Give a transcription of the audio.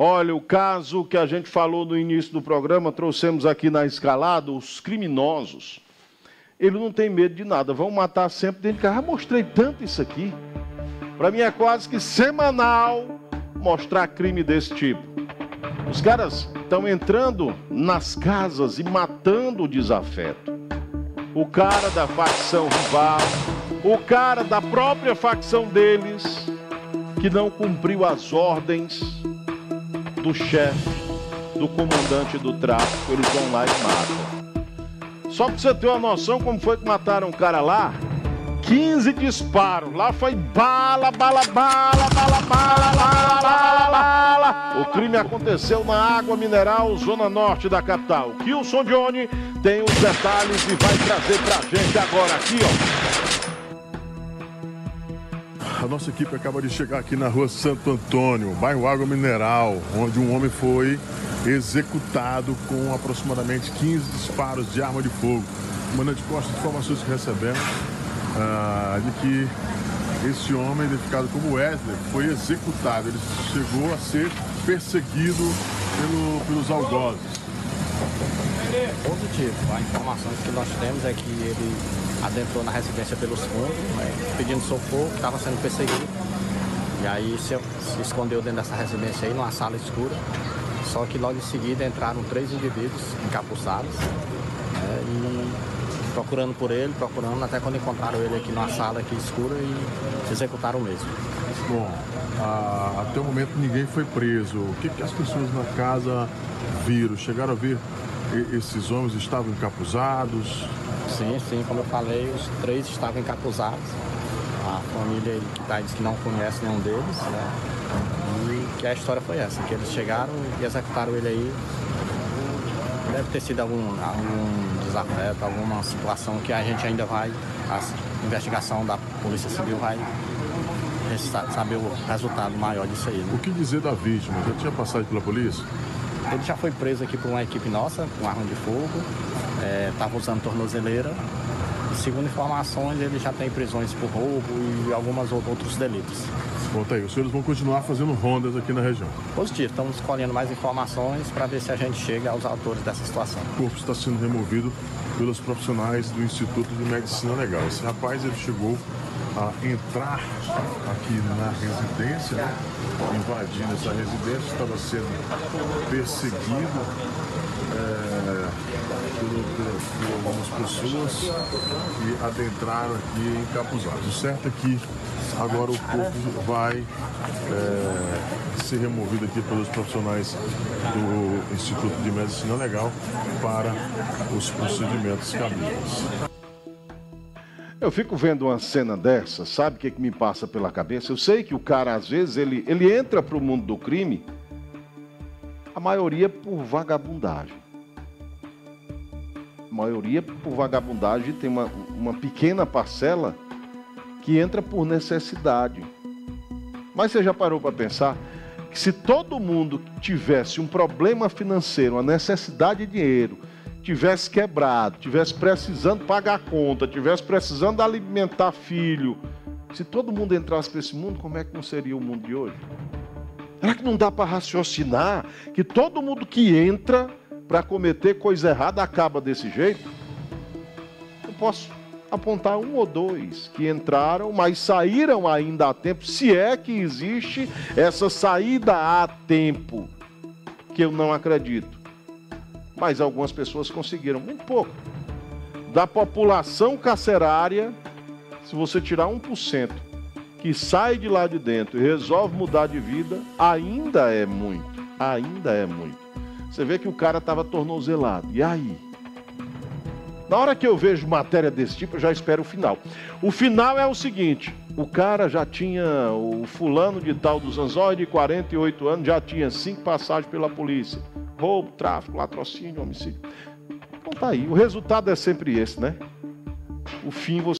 Olha, o caso que a gente falou no início do programa, trouxemos aqui na escalada, os criminosos. Ele não tem medo de nada, vão matar sempre dentro de casa. Mostrei tanto isso aqui. Para mim é quase que semanal mostrar crime desse tipo. Os caras estão entrando nas casas e matando o desafeto. O cara da facção rival, o cara da própria facção deles, que não cumpriu as ordens do chefe, do comandante do tráfico, eles vão lá e matam. Só para você ter uma noção como foi que mataram um cara lá, 15 disparos. Lá foi bala, bala, bala, bala, bala, bala, bala, bala. O crime aconteceu na água mineral, zona norte da capital. Kilson Johnny tem os detalhes e vai trazer pra gente agora aqui, ó. A nossa equipe acaba de chegar aqui na rua Santo Antônio, bairro Água Mineral, onde um homem foi executado com aproximadamente 15 disparos de arma de fogo. Comandante Costa, informações que recebemos ah, de que esse homem, identificado como Wesley, foi executado. Ele chegou a ser perseguido pelo, pelos algozes. Positivo. A informação que nós temos é que ele adentrou na residência pelos fundos, né, pedindo socorro, estava sendo perseguido. E aí se, se, escondeu dentro dessa residência aí, numa sala escura. Só que logo em seguida entraram três indivíduos encapuçados. Né, e procurando por ele, procurando, até quando encontraram ele aqui numa sala aqui escura e executaram mesmo. Bom, a, até o momento ninguém foi preso. O que, que as pessoas na casa viram? Chegaram a ver esses homens estavam encapuzados? Sim, sim, como eu falei, os três estavam encapuzados. A família tá, diz que não conhece nenhum deles, né? E que a história foi essa, que eles chegaram e executaram ele aí. Deve ter sido algum, algum desafeto, alguma situação que a gente ainda vai, a investigação da Polícia Civil vai saber o resultado maior disso aí. Né? O que dizer da vítima? Já tinha passado pela polícia? Ele já foi preso aqui por uma equipe nossa, com arma de fogo, estava é, usando tornozeleira. Segundo informações, ele já tem prisões por roubo e alguns outros delitos. Conta aí, os senhores vão continuar fazendo rondas aqui na região? Positivo, estamos colhendo mais informações para ver se a gente chega aos autores dessa situação. O corpo está sendo removido pelos profissionais do Instituto de Medicina Legal. Esse rapaz ele chegou a entrar aqui na residência, né? invadindo essa residência, estava sendo perseguido é, por, algumas pessoas que adentraram aqui encapuzados. O certo é que agora o corpo vai é, ser removido aqui pelos profissionais do Instituto de Medicina Legal para os procedimentos cabíveis. Eu fico vendo uma cena dessa, sabe o que, que me passa pela cabeça? Eu sei que o cara, às vezes, ele, ele entra para o mundo do crime, a maioria por vagabundagem. A maioria por vagabundagem tem uma, uma pequena parcela que entra por necessidade. Mas você já parou para pensar que se todo mundo tivesse um problema financeiro, uma necessidade de dinheiro, tivesse quebrado, tivesse precisando pagar conta, tivesse precisando alimentar filho, se todo mundo entrasse para esse mundo, como é que não seria o mundo de hoje? Será que não dá para raciocinar que todo mundo que entra para cometer coisa errada acaba desse jeito? Eu posso apontar um ou dois que entraram, mas saíram ainda a tempo, se é que existe essa saída a tempo, que eu não acredito mas algumas pessoas conseguiram, muito pouco. Da população carcerária, se você tirar 1% que sai de lá de dentro e resolve mudar de vida, ainda é muito. Ainda é muito. Você vê que o cara estava tornozelado. E aí? Na hora que eu vejo matéria desse tipo, eu já espero o final. O final é o seguinte: o cara já tinha, o fulano de tal dos Anzói, de 48 anos, já tinha cinco passagens pela polícia roubo, tráfico, latrocínio, homicídio. Então tá aí. O resultado é sempre esse, né? O fim você